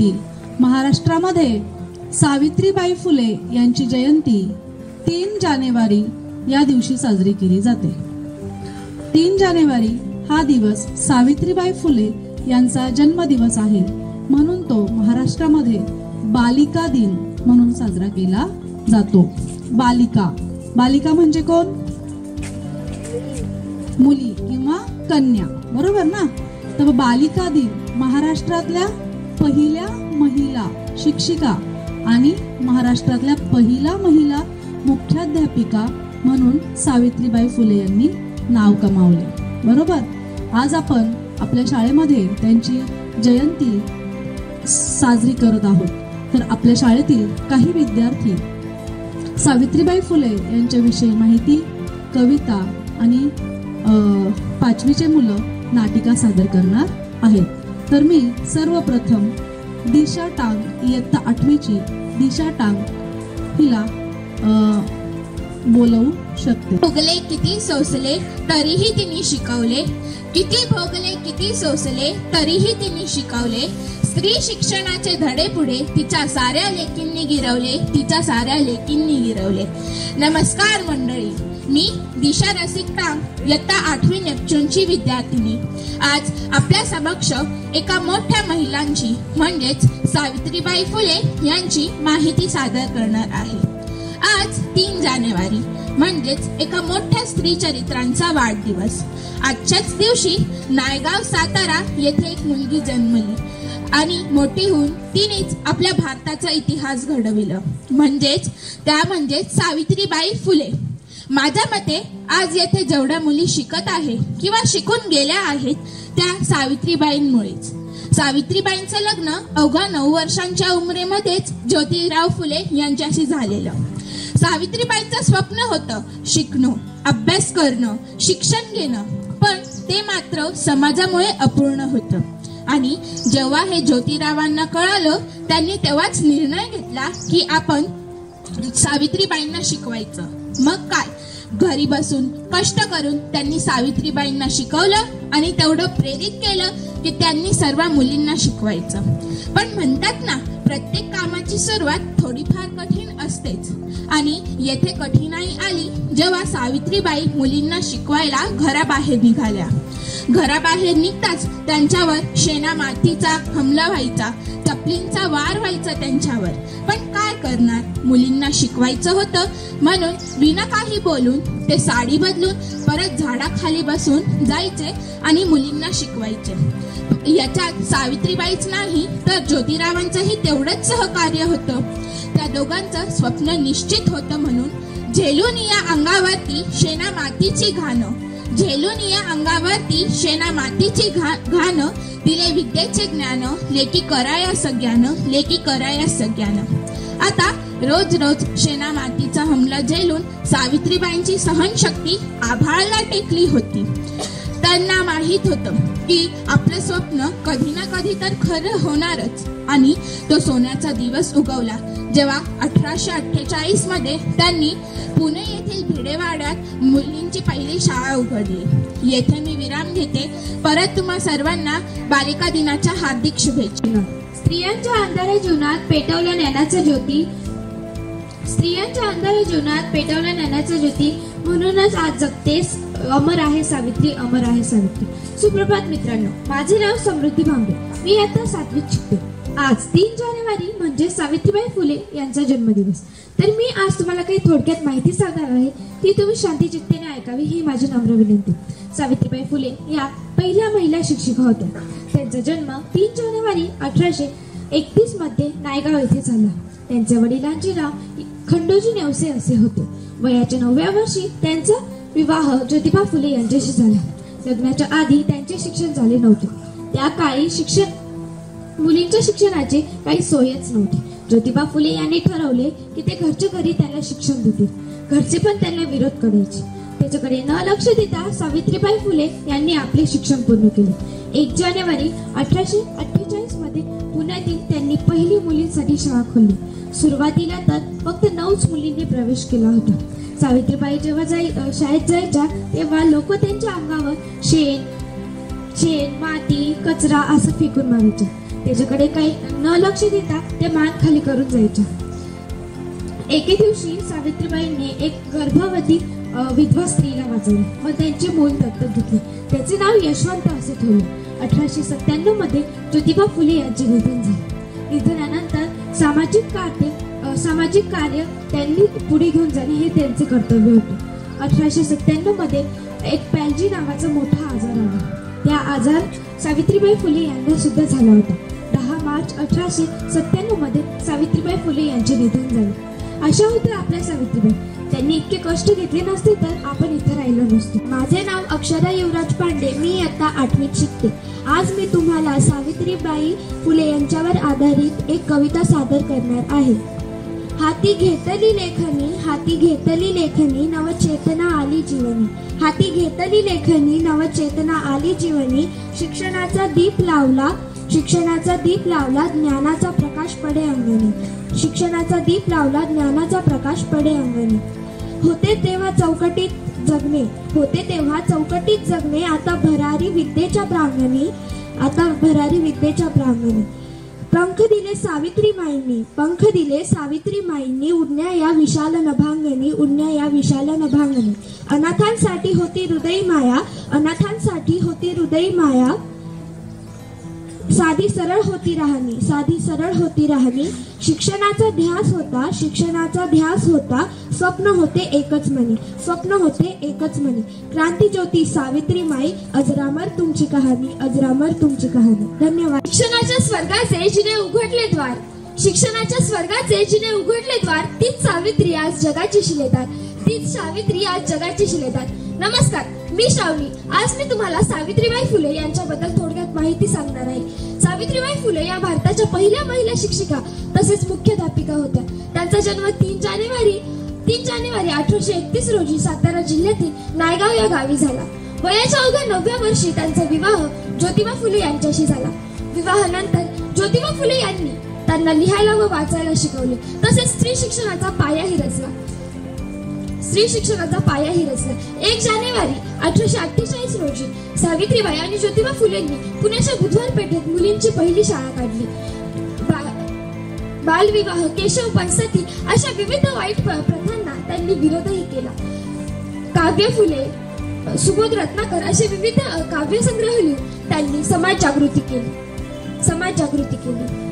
जयंती महाराष्ट्रामध्ये सावित्रीबाई फुले यांची जयंती तीन जानेवारी या दिवशी साजरी केली जाते. तीन जानेवारी हा दिवस सावित्रीबाई फुले यांचा जन्मदिवस आहे म्हणून तो महाराष्ट्रामध्ये बालिका दिन म्हणून साजरा केला जातो. बालिका. बालिका म्हणजे कोण? मुली किंवा कन्या. बरोबर ना? तर बालिका दिन महाराष्ट्रातल्या पहिल्या महिला शिक्षिका आणि महाराष्ट्रातल्या पहिला महिला मुख्याध्यापिका म्हणून सावित्रीबाई फुले यांनी नाव कमावले. बरोबर? आज आपण आपल्या शाळेमध्ये त्यांची जयंती साजरी करत आहोत. तर आपल्या शाळेतील काही विद्यार्थी सावित्रीबाई फुले यांच्याविषयी माहिती कविता आणि पाचवीचे मुलं नाटिका सादर करणार आहेत. तर मी सर्वप्रथम दिशा टांग इयत्ता आठवीची दिशा टांग हिला बोलवू शकते. भोगले किती सोसले तरीही तिने शिकवले. किती भोगले किती सोसले तरीही तिने शिकवले. स्त्री शिक्षणाचे धडे पुढे तिच्या साऱ्या लेकींनी गिरवले तिच्या साऱ्या लेकींनी गिरवले. नमस्कार मंडळी. मी दिशा रसिकता इयत्ता आठवी नेपच्यूनची विद्यार्थिनी. आज आपल्या समक्ष एका मोठ्या महिलांची म्हणजेच सावित्रीबाई फुले यांची माहिती सादर करणार आहे. आज तीन जानेवारी म्हणजेच एका मोठ्या स्त्री चरित्रांचा वाढदिवस. आजच्याच दिवशी नायगाव सातारा येथे एक मुलगी जन्मली आणि मोठी होऊन तिनेच आपल्या भारताचा इतिहास घडविला. म्हणजेच त्या म्हणजेच सावित्रीबाई फुले. माझ्या मते आज येथे जेवढ्या मुली शिकत आहे किंवा शिकून गेल्या आहेत त्या सावित्रीबाईंमुळेच. सावित्रीबाईंचं लग्न अवघ्या नऊ वर्षांच्या उमरेमध्येच ज्योतिराव फुले यांच्याशी झालेलं. सावित्रीबाईंचं स्वप्न होतं शिकणं अभ्यास करणं शिक्षण घेणं पण ते मात्र समाजामुळे अपूर्ण होतं. आणि जेव्हा हे ज्योतिरावांना कळालं त्यांनी तेव्हाच निर्णय घेतला की आपण सावित्रीबाईंना शिकवायचं. मग काय? घरी बसून कष्ट करून त्यांनी सावित्रीबाईंना शिकवलं आणि तेवढं प्रेरित केलं की त्यांनी सर्व मुलींना शिकवायचं. पण म्हणतात ना प्रत्येक कामाची सुरुवात थोडीफार कठीण असतेच. आणि येथे कठीणाई आली जेव्हा सावित्रीबाई मुलींना शिकवायला घराबाहेर निघाल्या. घराबाहेर निघताच त्यांच्यावर शेणा मातीचा हमला व्हायचा. चपलींचा वार व्हायचा त्यांच्यावर. पण काय करणार? मुलींना शिकवायचं होतं. म्हणून विना काही बोलून ते साडी बदलून परत झाडाखाली बसून जायचे आणि मुलींना शिकवायचे. याच्यात सावित्रीबाईच नाही तर ज्योतिरावांचंही तेवढंच सहकार्य होतं. त्या दोघांचं स्वप्न निश्चित होतं म्हणून झेलून या अंगावरती शेणा मातीची घाणं. झेलून या अंगावरती शेणा मातीची घा घाण दिले विद्येचे ज्ञान लेकी कराया सगळ्यानं लेकी कराया सगळ्यानं आता रोज रोज शेणा मातीचा हमला झेलून सावित्रीबाईंची सहनशक्ती आभाळला टेकली होती. त्यांना माहीत होतं की आपलं स्वप्न कधी ना कधी तर खरं होणारच. आणि तो सोन्याचा दिवस उगवला जेव्हा अठराशे अठ्ठेचाळीसमध्ये त्यांनी पुणे येथील भिडेवाड्यात मुलींची पहिली शाळा उघडली. येथे मी विराम घेते. परत तुम्हा सर्वांना बालिका दिनाच्या हार्दिक शुभेच्छा. स्त्रियांच्या अंधारे जीवनात पेटवल्या ज्ञानाच्या ज्योती. स्त्रियांच्या अंधारे जीवनात पेटवल्या ज्ञानाच्या ज्योती. म्हणूनच आज जगतेस अमर आहे सावित्री अमर आहे सावित्री. सुप्रभात मित्रांनो माझे नाव समृद्धी भांबे मी आता सातवीत शिकते. आज तीन जानेवारी म्हणजे सावित्रीबाई फुले यांचा जन्मदिवस. तर मी आज तुम्हाला काही थोडक्यात माहिती सांगणार आहे ती तुम्ही शांती चित्तेने ऐकावी ही माझी नम्र विनंती. सावित्रीबाई फुले या पहिल्या महिला शिक्षिका होत्या. त्यांचा जन्म तीन जानेवारी अठराशे एकतीसमध्ये नायगाव येथे झाला. त्यांच्या वडिलांचे नाव खंडोजी नेवसे असे होते. वयाच्या नवव्या वर्षी त्यांचा विवाह ज्योतिबा फुले यांच्याशी झाला. लग्नाच्या आधी त्यांचे शिक्षण झाले नव्हते. त्या काळी शिक्षण मुलींच्या शिक्षणाची काही सोयच नव्हती. ज्योतिबा फुले यांनी ठरवले की ते घरच्या घरी त्याला शिक्षण देतील. घरचे पण त्यांना विरोध करायचे. त्याच्याकडे न लक्ष देता सावित्रीबाई फुले यांनी आपले शिक्षण पूर्ण केले. एक जानेवारी अठराशे अठ्ठेचाळीसमध्ये पुण्यातील त्यांनी पहिली मुलींसाठी शाळा खोलली. सुरुवातीला तर फक्त नऊच मुलींनी प्रवेश केला होता. सावित्रीबाई जेव्हा जाई शाळेत जायच्या तेव्हा लोक त्यांच्या अंगावर शेण शेण माती कचरा असं फेकून मारायचे त्याच्याकडे काही न लक्ष देता ते मान खाली करून जायच्या. एके दिवशी सावित्रीबाईंनी एक गर्भवती विधवा स्त्रीला वाचवलं व त्यांचे मूल दत्तक घेतले त्याचे नाव यशवंत असे ठेवले. अठराशे सत्त्याण्णवमध्ये ज्योतिबा फुले यांचे निधन झाले. निधनानंतर सामाजिक कार्य सामाजिक कार्य त्यांनी पुढे घेऊन जाणे हे त्यांचे कर्तव्य होते. अठराशे सत्त्याण्णवमध्ये एक पॅल्जी नावाचा मोठा आजार आला. त्या आजार सावित्रीबाई फुले यांना सुद्धा झाला होता. दहा मार्च अठराशे सत्त्याण्णवमध्ये सावित्रीबाई फुले यांचे निधन झाले. अशा होत्या आपल्या सावित्रीबाई. त्यांनी इतके कष्ट घेतले नसते तर आपण इथे राहिलो नसतो. माझे नाव अक्षरा युवराज पांडे. मी आता आठवीत शिकते. आज मी तुम्हाला सावित्रीबाई फुले यांच्यावर आधारित एक कविता सादर करणार आहे. हाती घेतली लेखनी हाती घेतली लेखनी नवचेतना आली जीवनी. हाती घेतली लेखनी नवचेतना आली जीवनी. शिक्षणाचा दीप लावला शिक्षणाचा दीप लावला ज्ञानाचा प्रकाश पडे अंगणी. शिक्षणाचा दीप लावला ज्ञानाचा प्रकाश पडे अंगणी. होते तेव्हा चौकटीत जगणे होते तेव्हा चौकटीत जगणे आता भरारी विद्येच्या प्रांगणी आता भरारी विद्येच्या प्रांगणी. पंख दिले सावित्री माईंनी पंख दिले सावित्री माईंनी उडण्या या विशाल नभांगणी उडण्या या विशाल नभांगणी. अनाथांसाठी होती हृदय माया अनाथांसाठी होती हृदय माया साधी सरळ होती राहणी साधी सरळ होती राहणी. शिक्षणाचा ध्यास होता शिक्षणाचा ध्यास होता. स्वप्न होते एकच म्हणे स्वप्न होते एकच म्हणे. क्रांती ज्योती सावित्री माई अजरामर तुमची कहाणी अजरामर तुमची कहाणी. धन्यवाद. शिक्षणाच्या स्वर्गाचे जिने उघडले द्वार. शिक्षणाच्या स्वर्गाचे जिने उघडले द्वार. तीच सावित्री आज जगाची शिलेदार. तीच सावित्री आज जगाची शिलेदार. नमस्कार. मी श्रावणी आज मी तुम्हाला सावित्रीबाई फुले यांच्याबद्दल थोडक्यात माहिती सांगणार आहे. सावित्रीबाई फुले या भारताच्या पहिल्या महिला शिक्षिका तसेच मुख्याध्यापिका होत्या. त्यांचा जन्म तीन जानेवारी तीन जानेवारी अठराशे एकतीस रोजी सातारा जिल्ह्यातील नायगाव या गावी झाला. वयाच्या अवघ्या नवव्या वर्षी त्यांचा विवाह ज्योतिबा फुले यांच्याशी झाला. विवाहानंतर ज्योतिबा फुले यांनी त्यांना लिहायला व वाचायला शिकवले. तसेच स्त्री शिक्षणाचा पायाही रचला. स्त्री शिक्षणाचा पायाही रचला एक जानेवारी अठराशे अठ्ठेचाळीस रोजी सावित्रीबाई आणि ज्योतिबा फुलेंनी पुण्याच्या बुधवार पेठेत मुलींची पहिली शाळा काढली. बालविवाह केशव पंचसती अशा विविध वाईट प्रथांना त्यांनी विरोधही केला. काव्य फुले सुबोध रत्नाकर असे विविध अ, काव्यसंग्रह लिहून त्यांनी समाज जागृती केली. समाज जागृती केली.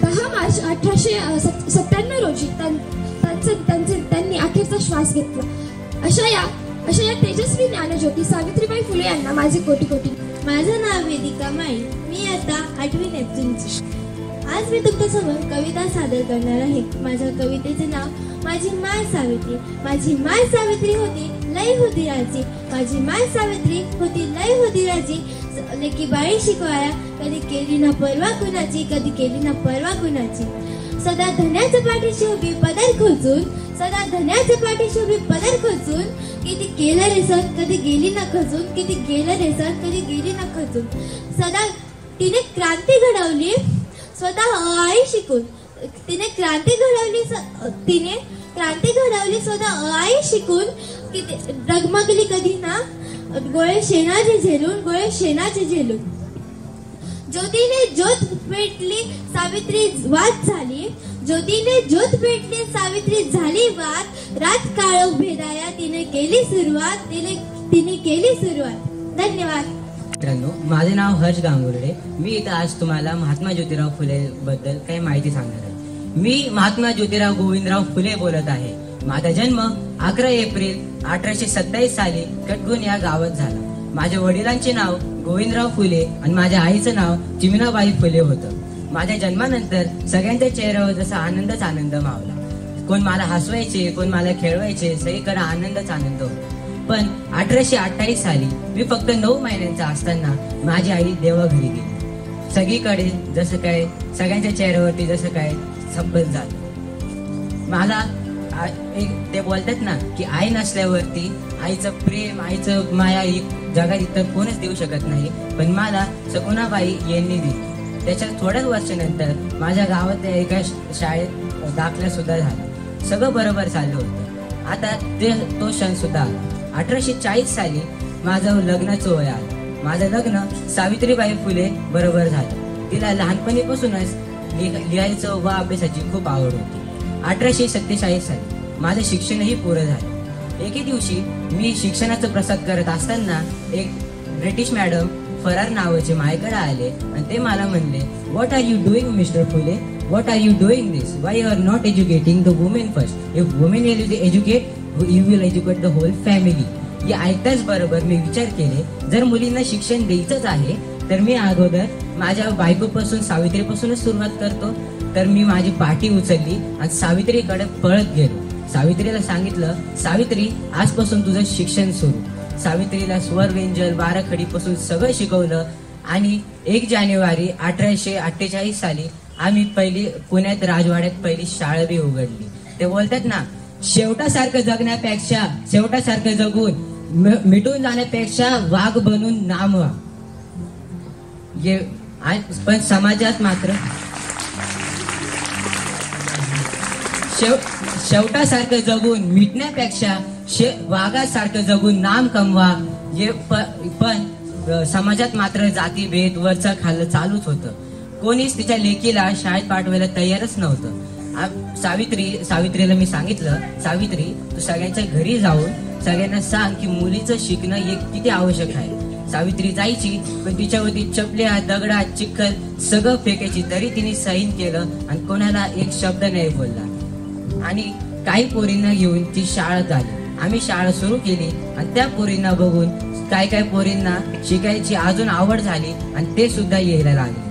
दहा मार्च अठराशे सत्त्याण्णव रोजी त्यां- त्यांचे त्यांनी अखेरचा श्वास घेतला. अशा या अशा या तेजस्वी ज्ञानज्योती सावित्रीबाई फुले यांना माझे कोटी कोटी माझं नाव वेदिका माई. मी आता आठवी नेपच्यूनची. आज मी तुमच्यासमोर कविता सादर करणार आहे. माझ्या कवितेचे नाव माझी माय सावित्री. माझी माय सावित्री होती लय होती राजी माझी माय सावित्री होती लय होती राजी लेकी बाळी शिकवाया कधी केली ना परवा कुणाची कधी केली ना परवा कुणाची. सदा धन्याच्या पाठीशी उभी पदर खोचून सदा धन्याच्या पाठीशी उभी पदर खोचून किती केलं रे सर कधी गेली ना खचून किती गेलं रे सर कधी गेली ना खचून. सदा तिने क्रांती घडवली स्वतः आई शिकून. तिने क्रांती घडवली स- तिने क्रांती घडवली स्वतः आई शिकून किती डगमगली कधी ना गोळे शेणाचे झेलून गोळे शेणाचे झेलून. ज्योतीने ज्योत भेटली सावित्री वाद झाली. ज्योतीने ज्योत भेटली सावित्री झाली वाद रात काळ भेदाया तिने केली सुरुवात तिने तिने केली सुरुवात. धन्यवाद. मित्रांनो माझे नाव हर्ष गांगुर्डे. मी इथं आज तुम्हाला महात्मा ज्योतिराव फुले बद्दल काही माहिती सांगणार आहे. मी महात्मा ज्योतिराव गोविंदराव फुले बोलत आहे. माझा जन्म अकरा एप्रिल अठराशे सत्तावीस साली कटगुण या गावात झाला. माझ्या वडिलांचे नाव गोविंदराव फुले आणि माझ्या आईचं नाव चिमणाबाई फुले होतं. माझ्या जन्मानंतर सगळ्यांच्या चेहऱ्यावर जसा आनंदच आनंद मावला. कोण मला हसवायचे कोण मला खेळवायचे सगळीकडे आनंदच आनंद होता. पण अठराशे अठ्ठावीस साली मी फक्त नऊ महिन्यांचा असताना माझी आई देवाघरी गेली. सगळीकडे जसं काय सगळ्यांच्या चेहऱ्यावरती जसं काय संपत झालं. मला ते बोलतात ना की आई नसल्यावरती आईचं प्रेम आईचं माया ही जगात इतर कोणच देऊ शकत नाही. पण मला सगुणाबाई यांनी दिली. त्याच्या थोड्याच वर्षानंतर माझ्या गावातल्या एका शाळेत दाखला सुद्धा झाला. सगळं बरोबर चाललं होतं. आता ते तो क्षण सुद्धा आला. अठराशे चाळीस साली माझं लग्नाचं वय आलं. माझं लग्न सावित्रीबाई फुले बरोबर झालं. तिला लहानपणीपासूनच लिहायचं व अभ्यासाची खूप आवड होती. अठराशे सत्तेचाळीस साली माझं शिक्षणही पूर्ण झालं. एके दिवशी मी शिक्षणाचा प्रसाद करत असताना एक ब्रिटिश मॅडम फरार नावाचे माझ्याकडे आले आणि ते मला म्हणले what are you doing mister Phule what are you doing this why you are not educating the women first if women will educate you will educate the whole family या ऐकताच बरोबर मी विचार केले जर मुलींना शिक्षण द्यायचंच आहे तर मी अगोदर माझ्या बायकोपासून सावित्रीपासूनच सुरुवात करतो. तर मी माझी पाठी उचलली आणि सावित्रीकडे पळत गेलो. सावित्रीला सांगितलं सावित्री आजपासून तुझं शिक्षण सुरू. सावित्रीला स्वर व्यंजन बाराखडी पासून सगळं शिकवलं आणि एक जानेवारी अठराशे अठ्ठेचाळीस साली आम्ही पहिली पुण्यात राजवाड्यात पहिली शाळा बी उघडली. ते बोलतात ना शेवटासारखं जगण्यापेक्षा शेवटासारखं जगून मिटून जाण्यापेक्षा वाघ बनून नाम व्हा. जे पण समाजात मात्र. शेव शेवटासारखं जगून मिटण्यापेक्षा शे वाघासारखं जगून नाम कमवा हे पण समाजात मात्र जातीभेद वरचा खाल्लं चालूच होतं. कोणीच तिच्या लेकीला शाळेत पाठवायला तयारच नव्हतं. सावित्री सावित्रीला मी सांगितलं सावित्री तू सगळ्यांच्या घरी जाऊन सगळ्यांना सांग की मुलीचं शिकणं हे किती आवश्यक आहे. सावित्री जायची पण तिच्यावरती चपल्या दगडा चिखल सगळं फेकायची तरी तिने सहीन केलं आणि कोणाला एक शब्द नाही बोलला. आणि काही पोरींना घेऊन ती शाळा झाली. आम्ही शाळा सुरू केली आणि त्या पोरींना बघून काय काय पोरींना शिकायची अजून आवड झाली आणि ते सुद्धा यायला लागले.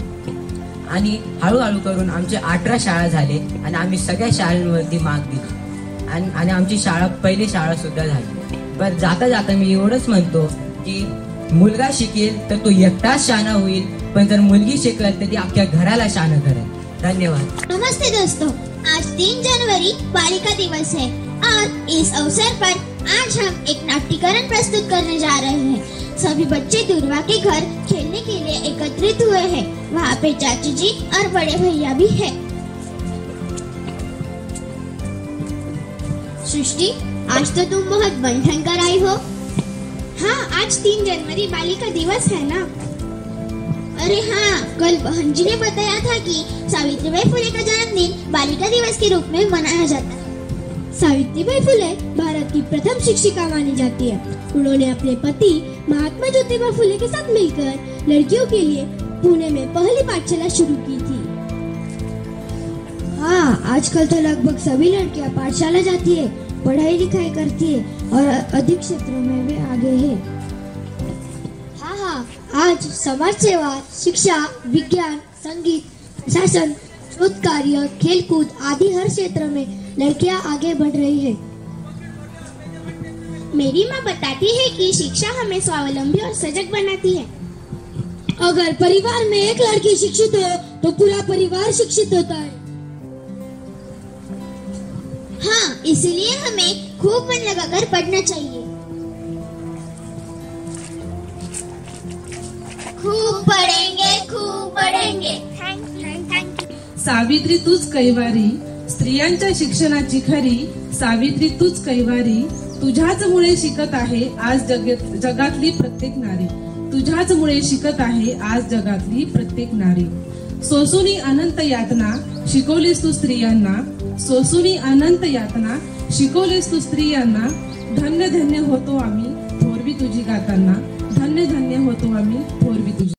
आणि हळूहळू करून आमचे अठरा शाळा झाले आणि आम्ही सगळ्या शाळांवरती माग दिली. आणि आणि आमची शाळा पहिली शाळा सुद्धा झाली. पण जाता जाता मी एवढंच म्हणतो की मुलगा शिकेल तर तो एकटाच शाणा होईल, पण जर मुलगी शिकेल तर ती अख्ख्या घराला शाणं करेल. धन्यवाद. नमस्ते दोस्तों, आज तीन जनवरी बालिका दिवस है और इस अवसर पर आज हम एक नाट्यकरण प्रस्तुत करने जा रहे हैं। सभी बच्चे दुर्वा के घर खेलने के लिए एकत्रित हुए हैं। वहाँ पे चाची जी और बड़े भैया भी है। सृष्टि, आज तो तुम बहुत बंठन कर आई हो। हाँ आज तीन जनवरी, बालिका दिवस है ना? अरे हाँ कल बहन जी ने बताया था कि सावित्रीबाई फुले का जन्मदिन बालिका दिवस के रूप में मनाया जाता है। सावित्रीबाई फुले भारत की प्रथम शिक्षिका मानी जाती है। उन्होंने अपने पति महात्मा ज्योतिबा फुले के साथ मिलकर लड़कियों के लिए पुणे में पहली पाठशाला शुरू की थी। हाँ आजकल तो लगभग सभी लड़कियाँ पाठशाला जाती है पढ़ाई लिखाई करती है और अधिक क्षेत्रों में भी आगे है। हाँ हाँ। आज समाज सेवा, शिक्षा, विज्ञान, संगीत शासन शोध कार्य, खेलकूद आदि हर क्षेत्र में लड़कियाँ आगे बढ़ रही है। मेरी माँ बताती है कि शिक्षा हमें स्वावलंबी और सजग बनाती है। अगर परिवार में एक लड़की शिक्षित हो तो पूरा परिवार शिक्षित होता है। हाँ इसलिए हमें खूब मन लगाकर पढ़ना चाहिए. खूब पढ़ेंगे खूब पढ़ेंगे thank you thank you Savitri तूच कैवारी स्त्रियांच्या शिक्षणाची खरी. सावित्री तूच कैवारी तुझ्याच मुळे शिकत आहे आज जग जगातली प्रत्येक नारी. तुझ्याच मुळे शिकत आहे आज जगातली प्रत्येक नारी. सोसुनी अनंत यातना शिकवलीस तू स्त्रियांना. सोसुनी अनंत यातना शिकवलीस तू स्त्रियांना धन्य धन्य होतो आम्ही थोरवी तुझी गाताना धन्य धन्य होतो आम्ही थोरवी तुझी